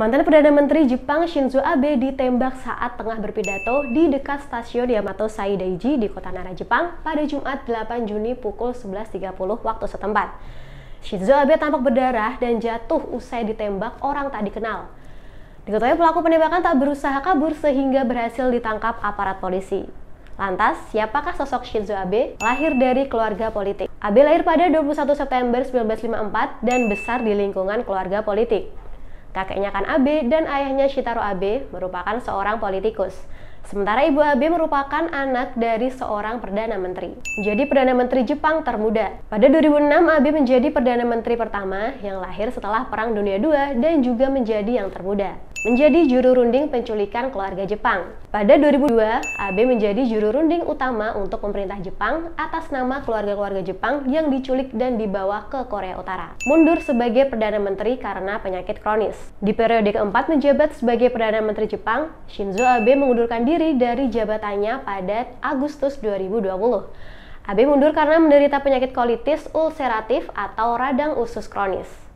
Mantan Perdana Menteri Jepang Shinzo Abe ditembak saat tengah berpidato di dekat stasiun Yamato Saidaiji di kota Nara, Jepang pada Jumat 8 Juni pukul 11.30 waktu setempat. Shinzo Abe tampak berdarah dan jatuh usai ditembak orang tak dikenal. Diketahui pelaku penembakan tak berusaha kabur sehingga berhasil ditangkap aparat polisi. Lantas, siapakah sosok Shinzo Abe? Lahir dari keluarga politik. Abe lahir pada 21 September 1954 dan besar di lingkungan keluarga politik. Kakeknya Kan Abe dan ayahnya Shitaro Abe merupakan seorang politikus. Sementara ibu Abe merupakan anak dari seorang Perdana Menteri. Menjadi Perdana Menteri Jepang termuda. Pada 2006, Abe menjadi Perdana Menteri pertama yang lahir setelah Perang Dunia II dan juga menjadi yang termuda menjadi juru runding penculikan keluarga Jepang. Pada 2002, Abe menjadi juru runding utama untuk pemerintah Jepang atas nama keluarga-keluarga Jepang yang diculik dan dibawa ke Korea Utara. Mundur sebagai Perdana Menteri karena penyakit kronis. Di periode keempat menjabat sebagai Perdana Menteri Jepang, Shinzo Abe mengundurkan diri dari jabatannya pada Agustus 2020. Abe mundur karena menderita penyakit kolitis ulceratif atau radang usus kronis.